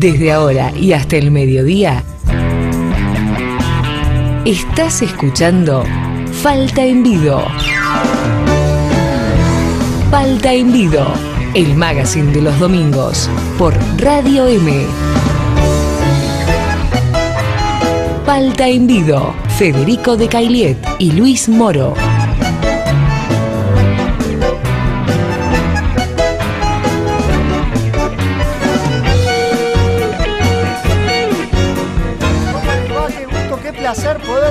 Desde ahora y hasta el mediodía, estás escuchando Falta en Vido. Falta en Vido, el magazine de los domingos, por Radio M. Falta en Vido, Federico de Cailiet y Luis Moro.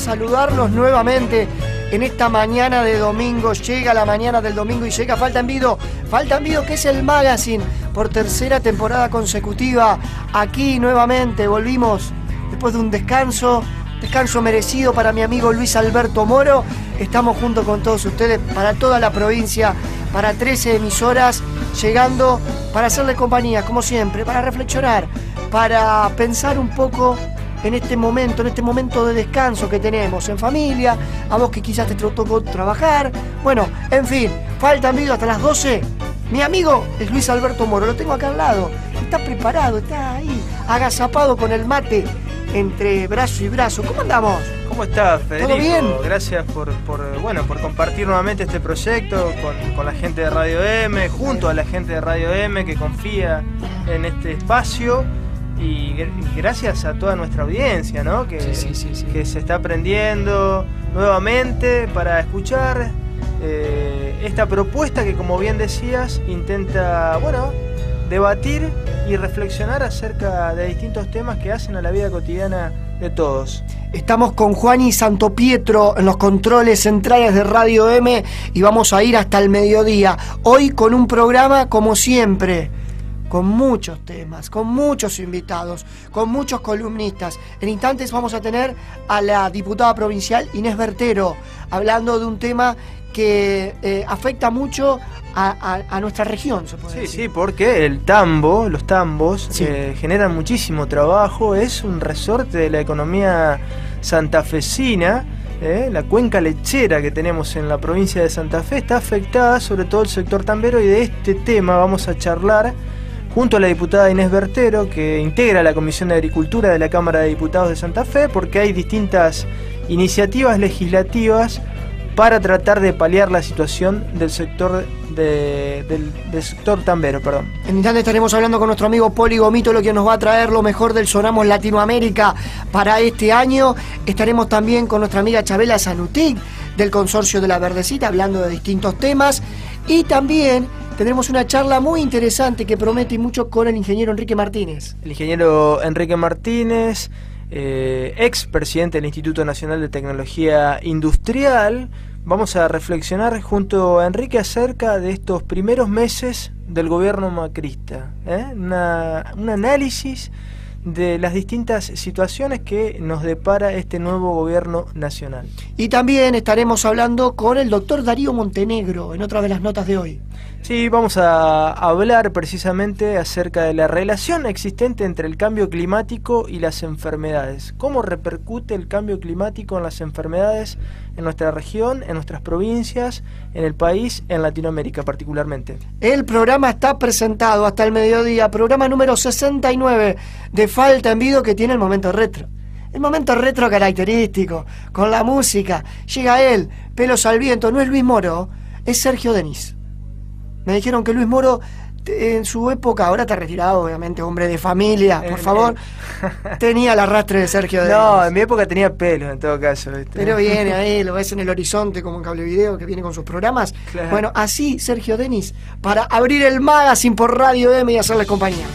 Saludarlos nuevamente en esta mañana de domingo. Llega la mañana del domingo y llega Falta en Vido. Falta en Vido, que es el magazine por tercera temporada consecutiva. Aquí nuevamente volvimos después de un descanso, descanso merecido para mi amigo Luis Alberto Moro. Estamos junto con todos ustedes para toda la provincia, para 13 emisoras, llegando para hacerle compañía, como siempre, para reflexionar, para pensar un poco en este momento, en este momento de descanso que tenemos en familia, a vos que quizás te tocó trabajar. Bueno, en fin, faltan videos hasta las 12. Mi amigo es Luis Alberto Moro, lo tengo acá al lado. Está preparado, está ahí, agazapado con el mate entre brazo y brazo. ¿Cómo andamos? ¿Cómo estás, Federico? ¿Todo bien? Gracias por, por, bueno, por compartir nuevamente este proyecto con, con la gente de Radio M, junto a la gente de Radio M que confía en este espacio y gr- gracias a toda nuestra audiencia, ¿no? Que, Sí, sí, sí, sí. que se está aprendiendo nuevamente para escuchar eh, esta propuesta que, como bien decías, intenta, bueno, debatir y reflexionar acerca de distintos temas que hacen a la vida cotidiana de todos. Estamos con Juan y Santo Pietro en los controles centrales de Radio M y vamos a ir hasta el mediodía. Hoy con un programa como siempre, con muchos temas, con muchos invitados, con muchos columnistas. En instantes vamos a tener a la diputada provincial Inés Bertero hablando de un tema que eh, afecta mucho a, a- a nuestra región, se puede Sí, decir. sí, porque el tambo, los tambos, Sí. eh, generan muchísimo trabajo, es un resorte de la economía santafesina. eh, La cuenca lechera que tenemos en la provincia de Santa Fe está afectada, sobre todo el sector tambero, y de este tema vamos a charlar junto a la diputada Inés Bertero, que integra la Comisión de Agricultura de la Cámara de Diputados de Santa Fe, porque hay distintas iniciativas legislativas para tratar de paliar la situación del sector de- del, sector tambero, perdón. En instantes estaremos hablando con nuestro amigo Poli Gomito, lo que nos va a traer lo mejor del Sonamos Latinoamérica para este año. Estaremos también con nuestra amiga Chabela Sanutic del Consorcio de la Verdecita, hablando de distintos temas. Y también tendremos una charla muy interesante que promete mucho con el ingeniero Enrique Martínez. El ingeniero Enrique Martínez, eh, ex presidente del Instituto Nacional de Tecnología Industrial, vamos a reflexionar junto a Enrique acerca de estos primeros meses del gobierno macrista. ¿eh? Una- un análisis de las distintas situaciones que nos depara este nuevo gobierno nacional. Y también estaremos hablando con el doctor Darío Montenegro en otra de las notas de hoy. Sí, vamos a hablar precisamente acerca de la relación existente entre el cambio climático y las enfermedades. ¿Cómo repercute el cambio climático en las enfermedades en nuestra región, en nuestras provincias, en el país, en Latinoamérica particularmente? El programa está presentado hasta el mediodía, programa número 69 de Falta en Vido que tiene el momento retro. El momento retro característico, con la música. Llega él, pelos al viento, no es Luis Moro, es Sergio Denis. Me dijeron que Luis Moro en su época, ahora está retirado, obviamente, hombre de familia, por En- favor, tenía el arrastre de Sergio Denis. No, en mi época tenía pelo en todo caso. ¿viste? Pero viene ahí, lo ves en el horizonte como en cable video que viene con sus programas. Claro. Bueno, así Sergio Denis, para abrir el magazine por Radio M y hacerle compañía.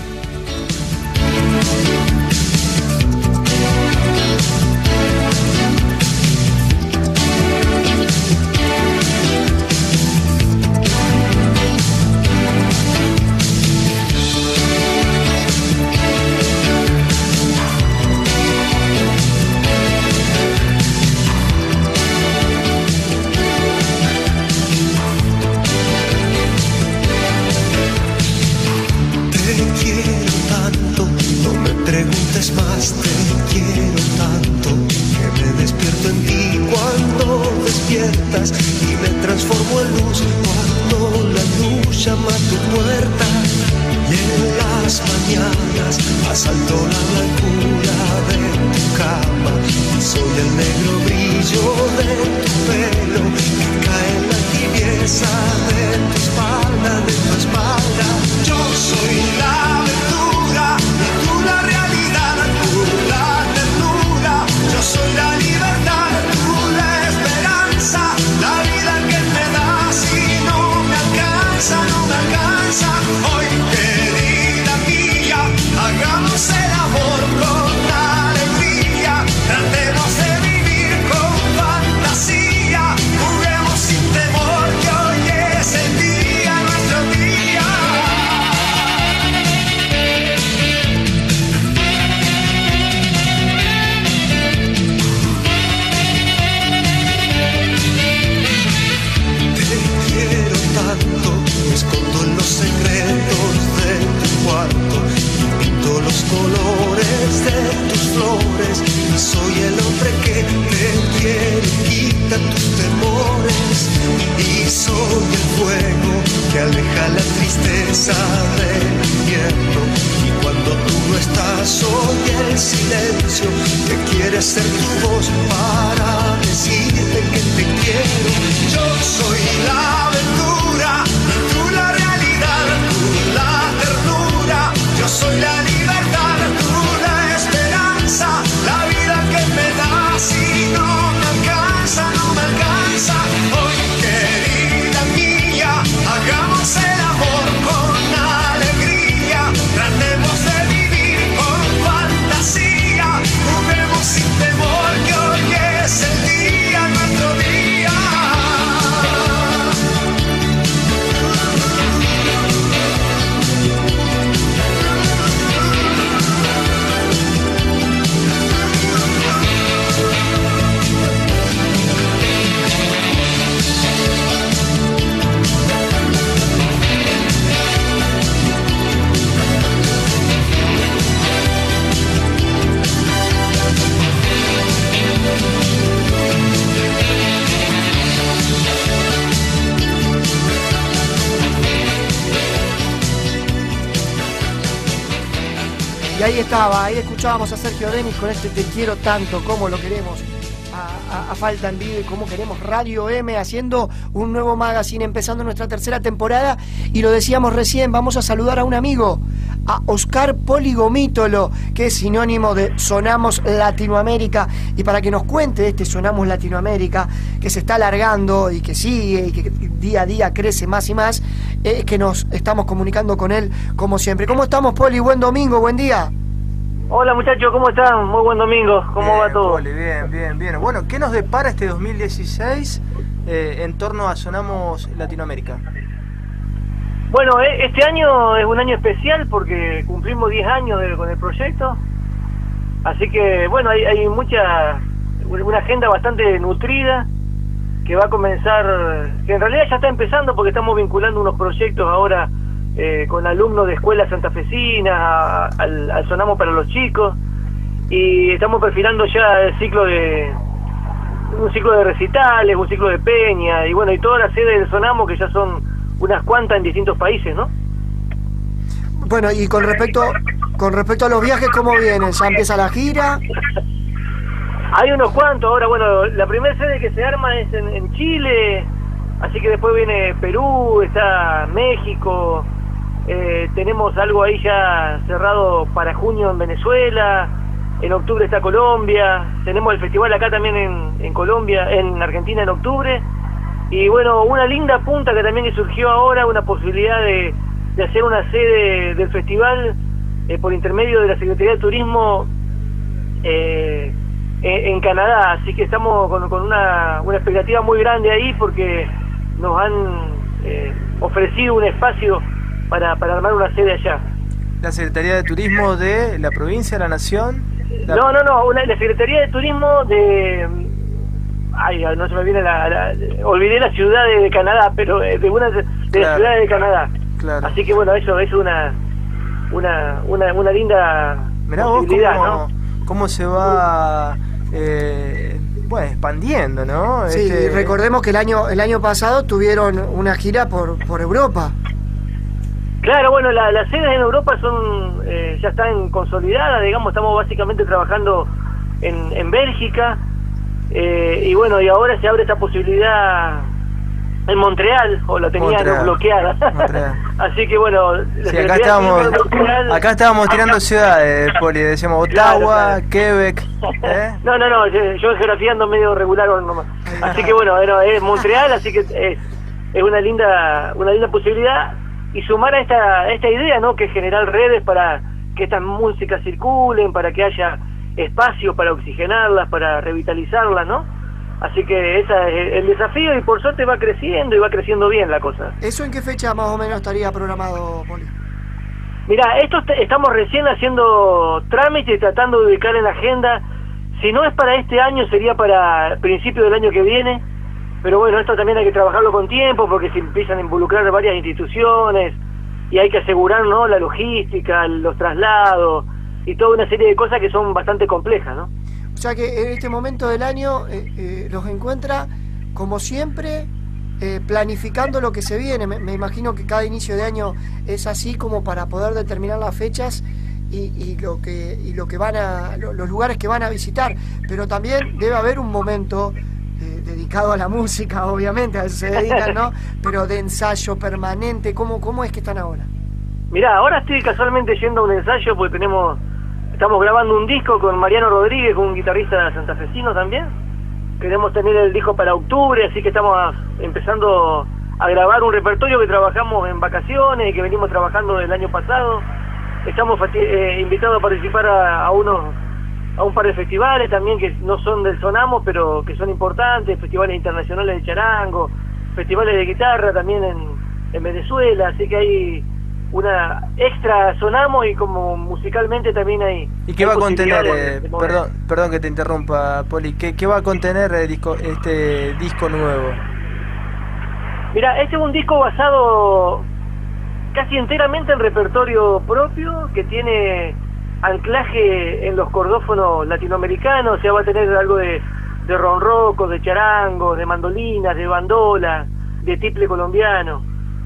Aleja la tristeza del invierno. Y cuando tú no estás, soy el silencio que quiere ser tu voz para decirte que te quiero. Yo soy la aventura, ahí estaba, ahí escuchábamos a Sergio Denis con este Te quiero tanto, como lo queremos. A, Falta en Vivo y cómo queremos Radio M haciendo un nuevo magazine, empezando nuestra tercera temporada. Y lo decíamos recién, vamos a saludar a un amigo, a Oscar Poligomítolo, que es sinónimo de Sonamos Latinoamérica. Y para que nos cuente este Sonamos Latinoamérica, que se está alargando y que sigue y que día a día crece más y más, es que nos estamos comunicando con él como siempre. ¿Cómo estamos, Poli? Buen domingo, buen día. Hola muchachos, ¿cómo están? Muy buen domingo, ¿cómo Bien, va todo? Poli, bien, bien, bien. Bueno, ¿qué nos depara este 2016 eh, en torno a Sonamos Latinoamérica? Bueno, eh, este año es un año especial porque cumplimos 10 años de- con el proyecto, así que bueno, hay, hay mucha, una agenda bastante nutrida que va a comenzar, que en realidad ya está empezando porque estamos vinculando unos proyectos ahora eh, con alumnos de escuelas santafesinas, al, al Sonamos para los chicos, y estamos perfilando ya el ciclo de, un ciclo de recitales, un ciclo de peña, y bueno, y todas las sedes del Sonamo que ya son unas cuantas en distintos países, ¿no? Bueno, y con respecto con respecto a los viajes, ¿cómo vienen? ¿Ya empieza la gira? Hay unos cuantos, ahora bueno, la primera sede que se arma es en, en Chile, así que después viene Perú, está México, eh, tenemos algo ahí ya cerrado para junio en Venezuela, en octubre está Colombia, tenemos el festival acá también en, en Colombia, en Argentina en octubre, y bueno, una linda punta que también surgió ahora, una posibilidad de, de hacer una sede del festival eh, por intermedio de la Secretaría de Turismo eh, en, en Canadá, así que estamos con, con una, una expectativa muy grande ahí porque nos han eh, ofrecido un espacio para, para armar una sede allá. La Secretaría de Turismo de la provincia, la nación. la- No, no, no, una, la Secretaría de Turismo de... Ay, no se me viene la... la- olvidé la ciudad de, de Canadá, pero eh, de una de las ciudades de Canadá. Claro. Así que bueno, eso es una, una, una, una linda Mirá vos cómo, ¿no? cómo se va eh, bueno, expandiendo, ¿no? Sí, Este- recordemos que el año el año pasado tuvieron una gira por, por Europa. Claro, bueno, la- las sedes en Europa son eh, ya están consolidadas, digamos, estamos básicamente trabajando en, en Bélgica eh, y bueno, y ahora se abre esta posibilidad en Montreal, o la tenían Montreal, bloqueada. Montreal. Así que bueno, Sí, acá estábamos, Montreal- acá estábamos tirando ciudades, Poli, decíamos Ottawa, claro. Quebec, ¿eh? No, no, no, yo, yo geografiando medio regular nomás. Así que bueno, bueno, es Montreal, así que es, es una linda una linda posibilidad y sumar a esta a esta idea, ¿no? Que generar redes para que estas músicas circulen, para que haya espacio para oxigenarlas, para revitalizarlas, ¿no? Así que ese es el desafío y por suerte va creciendo y va creciendo bien la cosa. ¿Eso en qué fecha más o menos estaría programado, Poli? Mira, esto est- estamos recién haciendo trámites, tratando de ubicar en la agenda. Si no es para este año, sería para principio del año que viene. Pero bueno, esto también hay que trabajarlo con tiempo porque se empiezan a involucrar varias instituciones y hay que asegurar la logística, los traslados. y toda una serie de cosas que son bastante complejas, ¿no? O sea que en este momento del año eh, eh, los encuentra, como siempre, eh, planificando lo que se viene. Me, me imagino que cada inicio de año es así como para poder determinar las fechas y, y lo que y lo que van a lo- los lugares que van a visitar. Pero también debe haber un momento eh, dedicado a la música, obviamente, a eso se dedican, ¿no? Pero de ensayo permanente. ¿Cómo cómo es que están ahora? Mirá, ahora estoy casualmente yendo a un ensayo porque tenemos, estamos grabando un disco con Mariano Rodríguez, un guitarrista santafesino también. Queremos tener el disco para octubre, así que estamos a- empezando a grabar un repertorio que trabajamos en vacaciones y que venimos trabajando del año pasado. Estamos eh, invitados a participar a, a unos a un par de festivales también que no son del Sonamo, pero que son importantes, festivales internacionales de charango, festivales de guitarra también en, en Venezuela, así que hay una extra Sonamo y como musicalmente también hay... ¿Y qué hay va a contener, eh, perdón, perdón que te interrumpa, Poli, ¿qué, qué va a contener el disco, este disco nuevo? Mira, este es un disco basado casi enteramente en repertorio propio, que tiene anclaje en los cordófonos latinoamericanos, o sea, va a tener algo de, de ronrocos, de charangos, de mandolinas, de bandola, de tiple colombiano,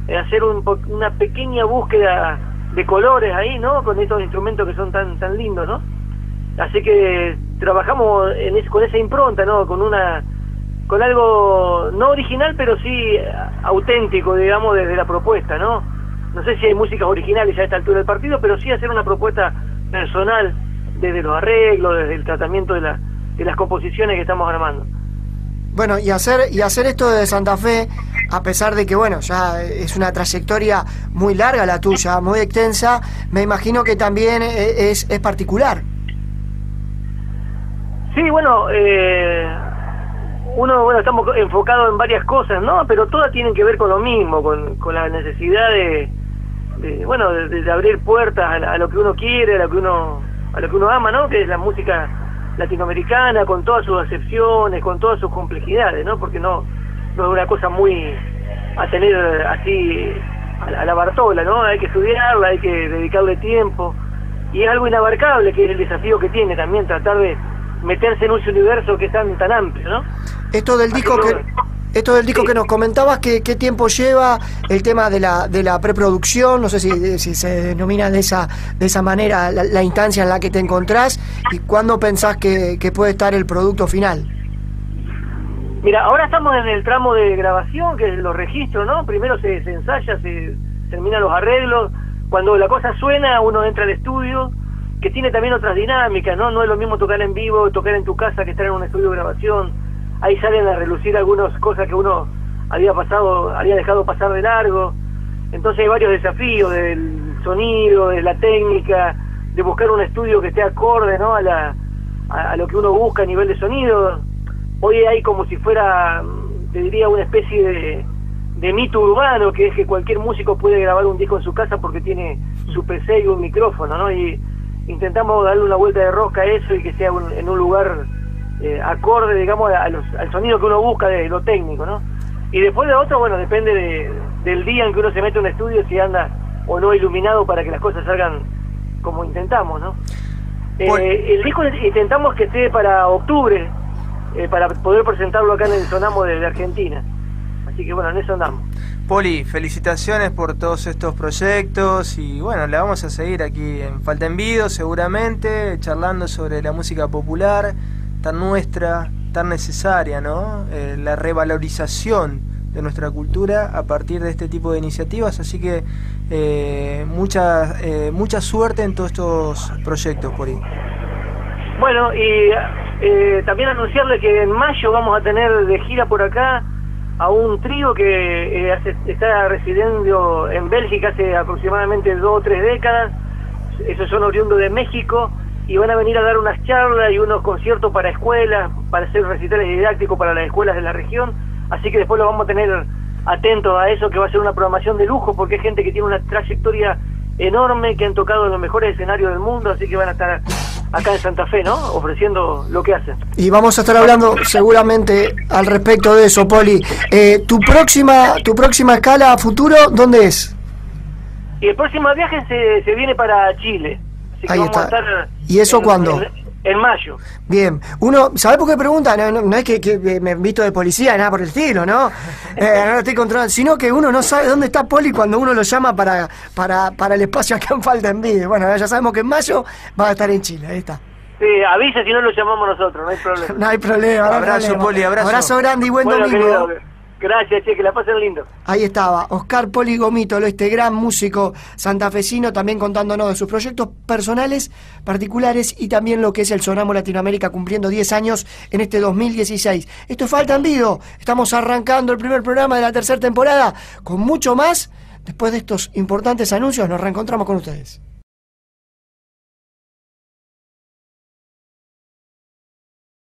Eh, hacer un una pequeña búsqueda de colores ahí, ¿no? Con estos instrumentos que son tan tan lindos, ¿no? Así que trabajamos en es- con esa impronta, ¿no? Con una con algo no original, pero sí auténtico, digamos, desde la propuesta, ¿no? No sé si hay músicas originales a esta altura del partido, pero sí hacer una propuesta personal desde los arreglos, desde el tratamiento de, la- de las composiciones que estamos armando. Bueno, y hacer, y hacer esto de Santa Fe, a pesar de que, bueno, ya es una trayectoria muy larga la tuya, muy extensa, me imagino que también e- es, es particular. Sí, bueno, eh, uno, bueno, estamos enfocados en varias cosas, ¿no? Pero todas tienen que ver con lo mismo, con, con la necesidad de, de, bueno, de, de abrir puertas a, lo que uno quiere, a lo que uno, a lo que uno ama, ¿no? Que es la música latinoamericana, con todas sus acepciones, con todas sus complejidades, ¿no? Porque no, no es una cosa muy a tener así a la, a la Bartola, ¿no? Hay que estudiarla, hay que dedicarle tiempo y es algo inabarcable que es el desafío que tiene también tratar de meterse en un universo que es tan tan amplio, ¿no? Esto del disco que esto del disco Sí. que nos comentabas, ¿qué, qué tiempo lleva el tema de la, de la preproducción? No sé si, si se denomina de esa, de esa manera la, la instancia en la que te encontrás y cuándo pensás que, que puede estar el producto final. Mira, ahora estamos en el tramo de grabación, que es los registros, ¿no? Primero se, se ensaya, se terminan los arreglos. Cuando la cosa suena, uno entra al estudio, que tiene también otras dinámicas, ¿no? No es lo mismo tocar en vivo, tocar en tu casa que estar en un estudio de grabación. Ahí salen a relucir algunas cosas que uno había pasado, había dejado pasar de largo. Entonces hay varios desafíos del sonido, de la técnica, de buscar un estudio que esté acorde, ¿no? A, la, a, a lo que uno busca a nivel de sonido. Hoy hay como si fuera, mm, te diría, una especie de, de mito urbano, que es que cualquier músico puede grabar un disco en su casa porque tiene su PC y un micrófono, ¿no? Y intentamos darle una vuelta de rosca a eso y que sea un- en un lugar eh, acorde, digamos, a los- al sonido que uno busca de lo técnico, ¿no? Y después de otro, bueno, depende de- del día en que uno se mete a un estudio, si anda o no iluminado para que las cosas salgan como intentamos, ¿no? Bueno. Eh, el disco intentamos que esté para octubre, eh, para poder presentarlo acá en el Sonamo de, de Argentina. Así que bueno, en eso andamos. Poli, felicitaciones por todos estos proyectos y bueno, la vamos a seguir aquí en Falta en Vido seguramente, charlando sobre la música popular, tan nuestra, tan necesaria, ¿no? Eh, la revalorización de nuestra cultura a partir de este tipo de iniciativas, así que eh, mucha, eh, mucha suerte en todos estos proyectos, Poli. Bueno, y eh, también anunciarle que en mayo vamos a tener de gira por acá a un trío que eh, hace- está residiendo en Bélgica hace aproximadamente dos o tres décadas. Esos son oriundos de México y van a venir a dar unas charlas y unos conciertos para escuelas, para hacer recitales didácticos para las escuelas de la región. Así que después lo vamos a tener atentos a eso, que va a ser una programación de lujo, porque es gente que tiene una trayectoria enorme, que han tocado en los mejores escenarios del mundo, así que van a estar acá en Santa Fe, ¿no? Ofreciendo lo que hacen. Y vamos a estar hablando seguramente al respecto de eso, Poli. Eh, tu próxima, tu próxima escala a futuro, ¿dónde es? Y el próximo viaje se, se viene para Chile. Así que Ahí vamos está. a estar. ¿Y eso en- cuándo? En, en mayo. Bien, uno, ¿sabe por qué pregunta? No, no- no es que, que me visto de policía, nada por el estilo, ¿no? Eh, no lo estoy controlando, sino que uno no sabe dónde está Poli cuando uno lo llama para, para, para el espacio acá en Falta en Video. Bueno, ya sabemos que en mayo va a estar en Chile, ahí está. Sí, avisa si no lo llamamos nosotros, no hay problema. No hay problema. no hay Abrazo, problema. Poli, abrazo. Abrazo grande y buen bueno, domingo. querido, gracias, che, que la pasen lindo. Ahí estaba, Oscar Poli Gomítolo, este gran músico santafesino, también contándonos de sus proyectos personales, particulares y también lo que es el Sonamo Latinoamérica cumpliendo 10 años en este 2016. Esto es Falta en Vido, estamos arrancando el primer programa de la tercera temporada con mucho más. Después de estos importantes anuncios nos reencontramos con ustedes.